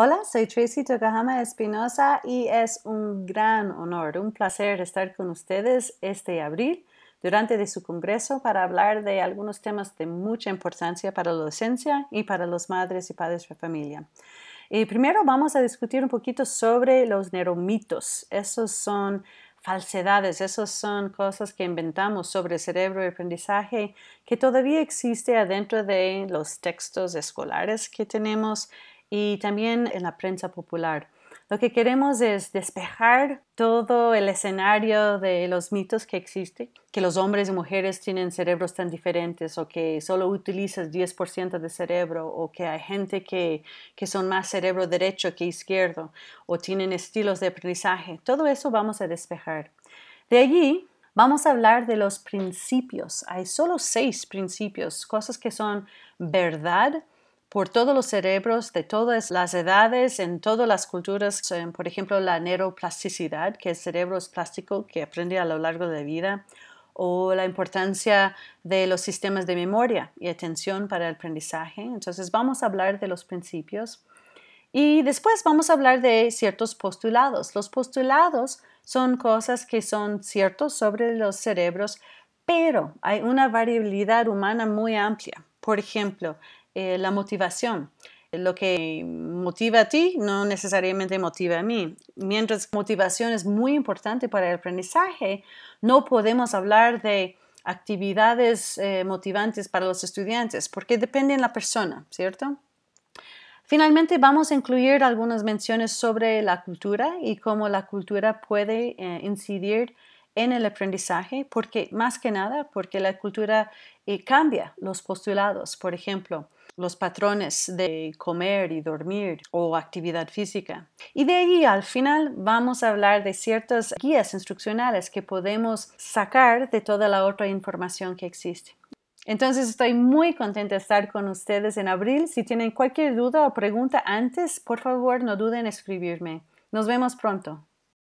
Hola, soy Tracy Tokahama Espinosa y es un gran honor, un placer estar con ustedes este abril durante de su congreso para hablar de algunos temas de mucha importancia para la docencia y para los madres y padres de familia. Y primero vamos a discutir un poquito sobre los neuromitos. Esos son falsedades, esas son cosas que inventamos sobre el cerebro y aprendizaje que todavía existe adentro de los textos escolares que tenemos y también en la prensa popular. Lo que queremos es despejar todo el escenario de los mitos que existen, que los hombres y mujeres tienen cerebros tan diferentes o que solo utilizas 10% de cerebro o que hay gente que, que son más cerebro derecho que izquierdo o tienen estilos de aprendizaje. Todo eso vamos a despejar. De allí vamos a hablar de los principios. Hay solo seis principios, cosas que son verdad, por todos los cerebros de todas las edades, en todas las culturas, por ejemplo, la neuroplasticidad, que el cerebro es plástico, que aprende a lo largo de la vida, o la importancia de los sistemas de memoria y atención para el aprendizaje. Entonces, vamos a hablar de los principios. Y después vamos a hablar de ciertos postulados. Los postulados son cosas que son ciertos sobre los cerebros, pero hay una variabilidad humana muy amplia. Por ejemplo, eh, la motivación. Lo que motiva a ti no necesariamente motiva a mí. Mientras motivación es muy importante para el aprendizaje, no podemos hablar de actividades eh, motivantes para los estudiantes porque depende de la persona, ¿cierto? Finalmente, vamos a incluir algunas menciones sobre la cultura y cómo la cultura puede eh, incidir en el aprendizaje, porque más que nada, porque la cultura cambia los postulados. Por ejemplo, los patrones de comer y dormir o actividad física. Y de ahí al final vamos a hablar de ciertas guías instruccionales que podemos sacar de toda la otra información que existe. Entonces estoy muy contenta de estar con ustedes en abril. Si tienen cualquier duda o pregunta antes, por favor no duden en escribirme. Nos vemos pronto.